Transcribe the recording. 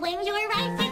When you're right